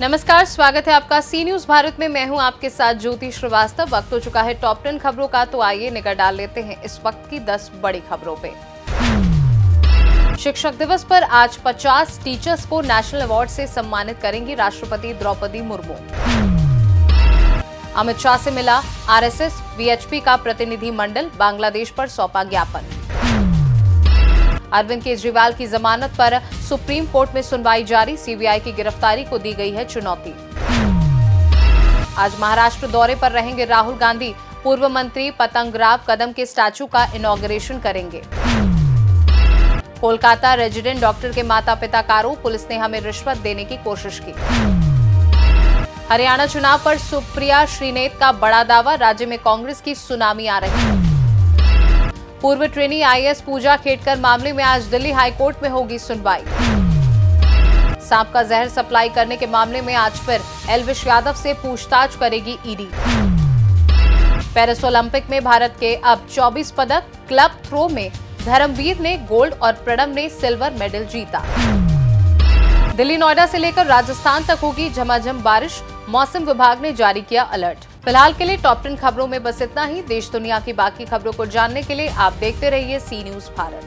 नमस्कार, स्वागत है आपका सी न्यूज़ भारत में। मैं हूँ आपके साथ ज्योति श्रीवास्तव। वक्त हो चुका है टॉप टेन खबरों का तो आइए निगाह डाल लेते हैं इस वक्त की 10 बड़ी खबरों पे। शिक्षक दिवस पर आज 50 टीचर्स को नेशनल अवार्ड से सम्मानित करेंगी राष्ट्रपति द्रौपदी मुर्मू। अमित शाह से मिला आरएसएस, वीएचपी का प्रतिनिधि मंडल बांग्लादेश पर सौंपा ज्ञापन। अरविंद केजरीवाल की जमानत पर सुप्रीम कोर्ट में सुनवाई जारी। सीबीआई की गिरफ्तारी को दी गई है चुनौती। आज महाराष्ट्र दौरे पर रहेंगे राहुल गांधी। पूर्व मंत्री पतंगराव कदम के स्टैचू का इनॉग्रेशन करेंगे। कोलकाता रेजिडेंट डॉक्टर के माता पिता का आरोप, पुलिस ने हमें रिश्वत देने की कोशिश की। हरियाणा चुनाव पर सुप्रिया श्रीनेत का बड़ा दावा, राज्य में कांग्रेस की सुनामी आ रही है। पूर्व ट्रेनी आईएएस पूजा खेडकर मामले में आज दिल्ली हाईकोर्ट में होगी सुनवाई। सांप का जहर सप्लाई करने के मामले में आज फिर एलविश यादव से पूछताछ करेगी ईडी। पेरिस ओलंपिक में भारत के अब 24 पदक, क्लब थ्रो में धर्मवीर ने गोल्ड और प्रणब ने सिल्वर मेडल जीता। दिल्ली नोएडा से लेकर राजस्थान तक होगी झमाझम बारिश, मौसम विभाग ने जारी किया अलर्ट। फ़िलहाल के लिए टॉप टेन खबरों में बस इतना ही। देश दुनिया की बाकी खबरों को जानने के लिए आप देखते रहिए सी न्यूज़ भारत।